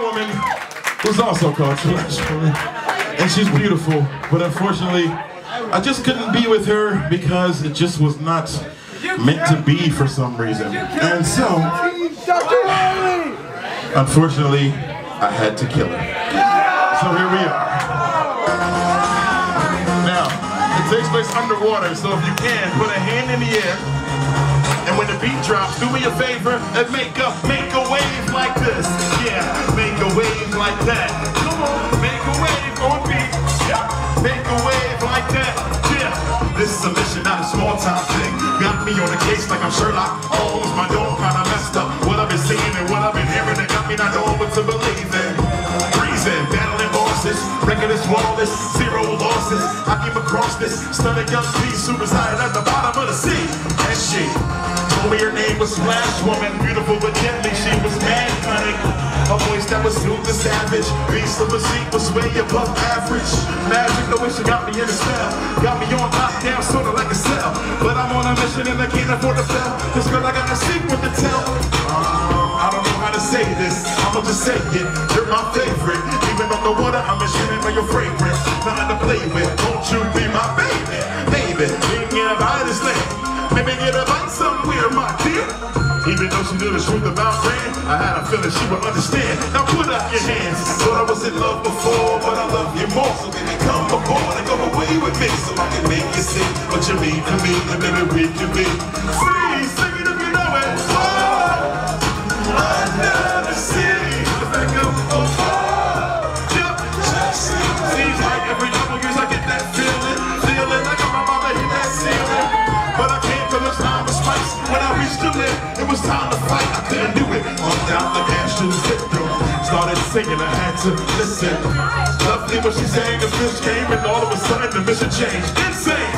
woman who's also Trash And she's beautiful, but unfortunately, I just couldn't be with her because it just was not meant to be for some reason. And so, unfortunately, I had to kill her. So here we are. Now, it takes place underwater, so if you can, put a hand in the air. And when the beat drops, do me a favor and make a make a wave like this. Yeah, case like I'm Sherlock Holmes. My dome kinda messed up. What I've been seeing and what I've been hearing, it got me not knowing what to believe in. Freezing, battling bosses, record is flawless, zero losses. I came across this stunning young piece who resided at the bottom of the sea. And she her name was Splash Woman, beautiful but gently, she was mad cunning. A voice that was smooth and savage, beast of a seat was way above average. Magic, the way she got me in a spell, got me on lockdown, sorta like a cell. But I'm on a mission and I can't afford to fail. This girl, I got a secret to tell. I don't know how to say this, I'ma just say it. You're my favorite, even on the water, I'm ashamed by your fragrance. Nothing to play with, won't you be Though knew the about Fran, I had a feeling she would understand. Now put up your hands. Thought I was in love before, but I love you more. So baby, come aboard and go away with me, so I can make you see what you mean to me, and maybe we can be. Couldn't do it. On down the the victim. Started singing, I had to listen. Lovely what she sang, the fish came, and all of a sudden the mission changed. Insane.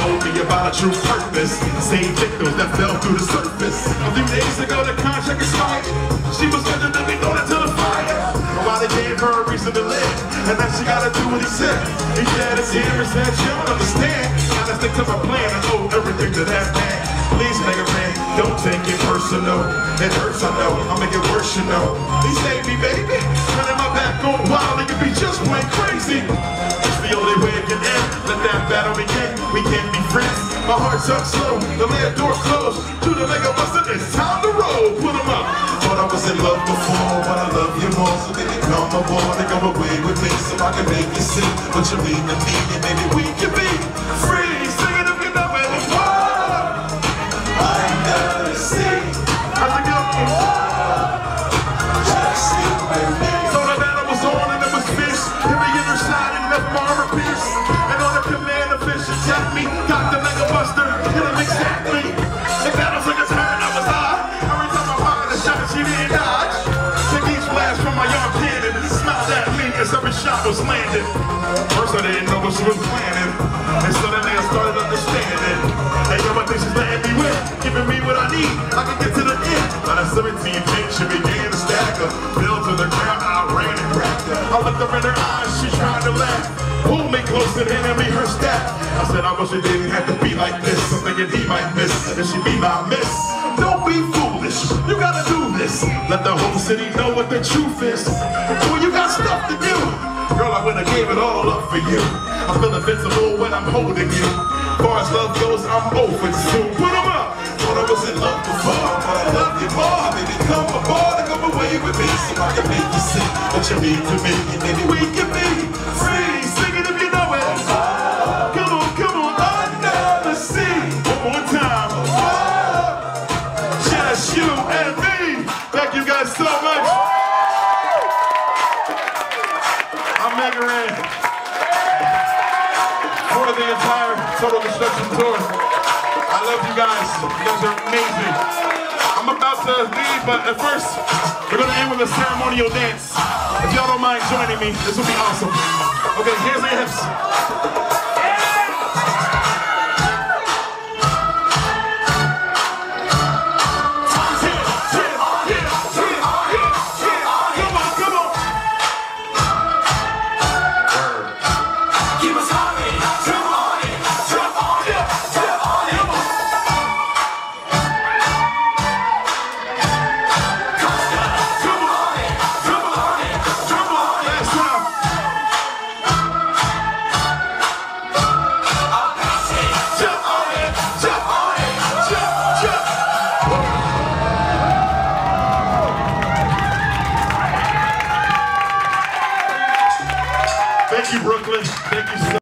Told me about a true purpose. Same victims that fell through the surface. A few days ago, the contract expired. She was legendary thrown into the fire. While they gave her a reason to live, and now she gotta do what he said. He said it's here and said she don't understand. Gotta stick to my plan and owe everything to that man. Please, nigga man, don't take it personal. It hurts, I know. I'll make it worse, you know. He saved me, baby. Turning my back on wild, it could be just plain crazy. It's the only way it can end. Let that battle begin. We can't be friends. My heart's up slow. The man door closed. To the mega buster, it's time to roll. Put 'em up. Thought I was in love before, but I love you more. So baby, come aboard and away with me, so I can make you see what you mean to me, and maybe was landed. First I didn't know what she was planning. And suddenly I started understanding. Hey, yo, I think she's letting me win. Giving me what I need. I can get to the end. By the 17 pink, she began to stack her. Fell to the ground, I ran and grabbed her. I looked up in her eyes, she tried to laugh. Pulled me closer, handed me her staff. I said, I wish it didn't have to be like this. I'm thinking he might miss, and she be my miss. Don't be foolish, you gotta do this. Let the whole city know what the truth is. Well, you got stuff to do. Girl, I would've gave it all up for you. I feel invincible when I'm holding you. Far as love goes, I'm over soon. Put 'em up. Thought I was in love before, but I love you more. Baby, come aboard and come away with me so I can make you see what you mean to me. And we can For the entire Total Destruction Tour. I love you guys. You guys are amazing. I'm about to leave, but at first, we're gonna end with a ceremonial dance. If y'all don't mind joining me, this will be awesome. Okay, here's your hips. Thank you,